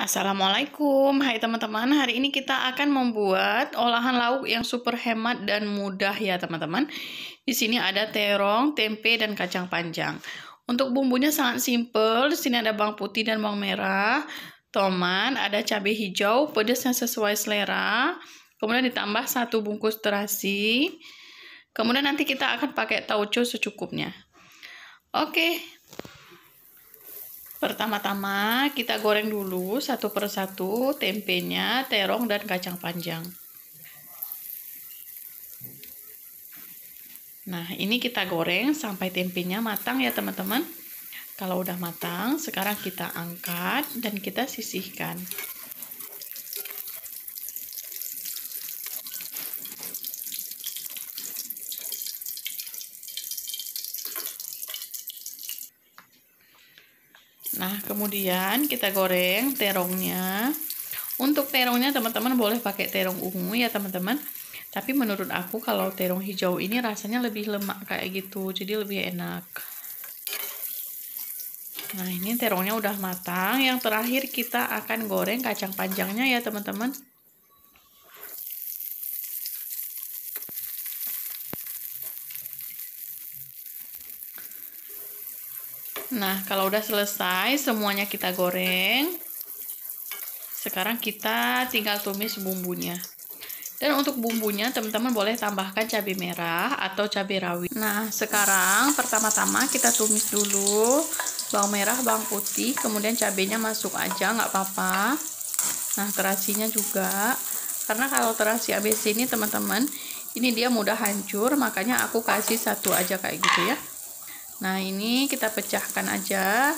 Assalamualaikum, hai teman-teman. Hari ini kita akan membuat olahan lauk yang super hemat dan mudah ya teman-teman. Di sini ada terong, tempe, dan kacang panjang. Untuk bumbunya sangat simple. Di sini ada bawang putih dan bawang merah, tomat, ada cabai hijau, pedasnya sesuai selera. Kemudian ditambah satu bungkus terasi. Kemudian nanti kita akan pakai tauco secukupnya. Oke, Pertama-tama kita goreng dulu satu persatu tempenya, terong, dan kacang panjang. Nah, ini kita goreng sampai tempenya matang ya teman-teman. Kalau udah matang, sekarang kita angkat dan kita sisihkan. Nah, kemudian kita goreng terongnya. Untuk terongnya teman-teman boleh pakai terong ungu ya teman-teman. Tapi menurut aku kalau terong hijau ini rasanya lebih lemak kayak gitu. Jadi lebih enak. Nah, ini terongnya udah matang. Yang terakhir kita akan goreng kacang panjangnya ya teman-teman. Nah, kalau udah selesai semuanya kita goreng. Sekarang kita tinggal tumis bumbunya. Dan untuk bumbunya teman-teman boleh tambahkan cabai merah atau cabai rawit. Nah, sekarang pertama-tama kita tumis dulu bawang merah, bawang putih, kemudian cabainya masuk aja nggak apa-apa. Nah, terasinya juga. Karena kalau terasi ABC ini teman-teman, ini dia mudah hancur, makanya aku kasih satu aja kayak gitu ya. Nah, ini kita pecahkan aja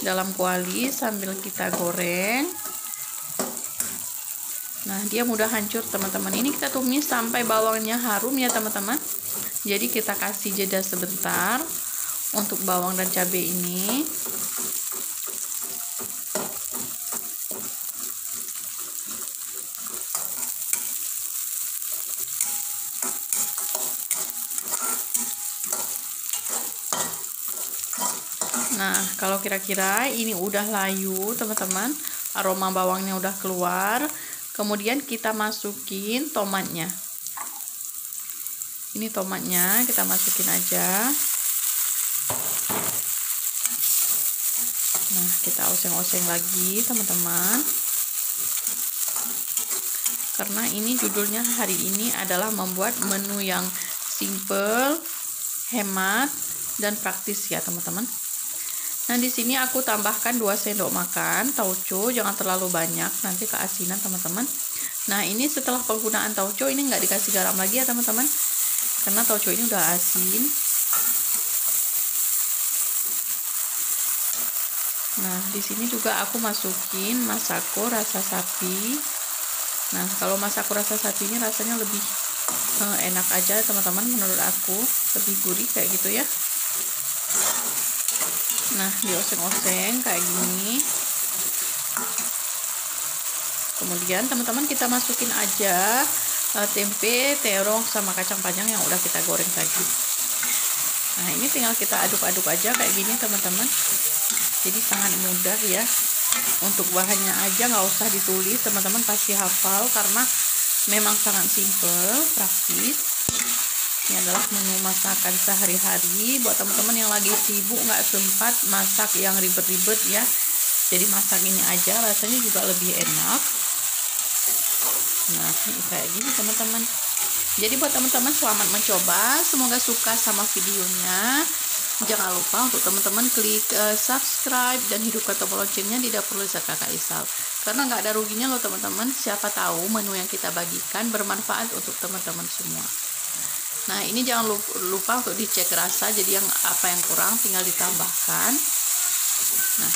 dalam kuali sambil kita goreng. Nah, dia mudah hancur, teman-teman. Ini kita tumis sampai bawangnya harum ya, teman-teman. Jadi kita kasih jeda sebentar untuk bawang dan cabai ini. Nah, kalau kira-kira ini udah layu, teman-teman, aroma bawangnya udah keluar, kemudian kita masukin tomatnya. Ini tomatnya kita masukin aja. Nah, kita oseng-oseng lagi, teman-teman. Karena ini judulnya hari ini adalah membuat menu yang simple, hemat, dan praktis ya, teman-teman. Nah, di sini aku tambahkan 2 sendok makan tauco, jangan terlalu banyak, nanti keasinan teman-teman. Nah, ini setelah penggunaan tauco ini nggak dikasih garam lagi ya teman-teman, karena tauco ini udah asin. Nah, di sini juga aku masukin masako rasa sapi. Nah, kalau masako rasa sapi ini rasanya lebih eh, enak aja teman-teman menurut aku, lebih gurih kayak gitu ya nah dioseng-oseng kayak gini. Kemudian teman-teman kita masukin aja uh, tempe, terong sama kacang panjang yang udah kita goreng tadi. Nah ini tinggal kita aduk-aduk aja kayak gini teman-teman. Jadi sangat mudah ya. Untuk bahannya aja nggak usah ditulis teman-teman pasti hafal karena memang sangat simple praktis ini adalah menu masakan sehari-hari. Buat teman-teman yang lagi sibuk nggak sempat masak yang ribet-ribet ya. Jadi masak ini aja rasanya juga lebih enak. Nah ini kayak gini teman-teman. Jadi buat teman-teman selamat mencoba. Semoga suka sama videonya. Jangan lupa untuk teman-teman klik uh, subscribe dan hidupkan tombol loncengnya di dapur lezat kakak Isal. Karena nggak ada ruginya loh teman-teman. Siapa tahu menu yang kita bagikan bermanfaat untuk teman-teman semua Nah, ini jangan lupa untuk dicek rasa. Jadi yang apa yang kurang tinggal ditambahkan. Nah,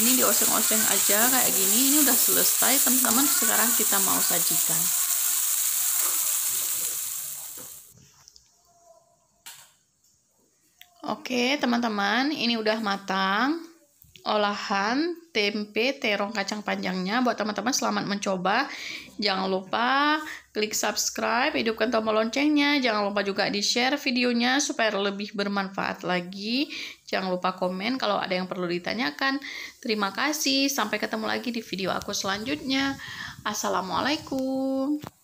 ini dioseng-oseng aja kayak gini. Ini udah selesai, teman-teman. Sekarang kita mau sajikan. Oke, teman-teman, ini udah matang. Olahan tempe terong kacang panjangnya. Buat teman-teman selamat mencoba. Jangan lupa klik subscribe, hidupkan tombol loncengnya. Jangan lupa juga di-share videonya supaya lebih bermanfaat lagi. Jangan lupa komen kalau ada yang perlu ditanyakan. Terima kasih. Sampai ketemu lagi di video aku selanjutnya. Assalamualaikum.